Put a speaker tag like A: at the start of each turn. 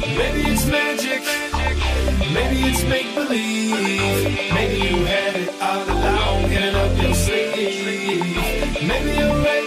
A: Maybe it's magic. Maybe it's make believe. Maybe you had it all along, hidden up your sleeve. Maybe you're ready.